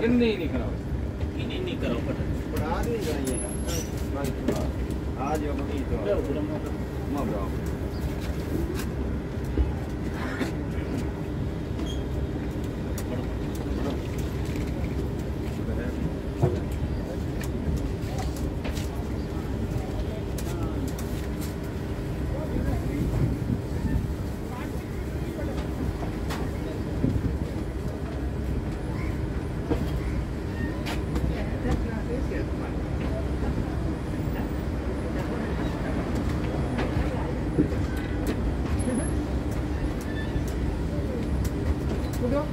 किन्नी नहीं कराओ ini ini kalau pada पढ़ा देगा ये आज हम नहीं udah तो udah mau mau 그죠?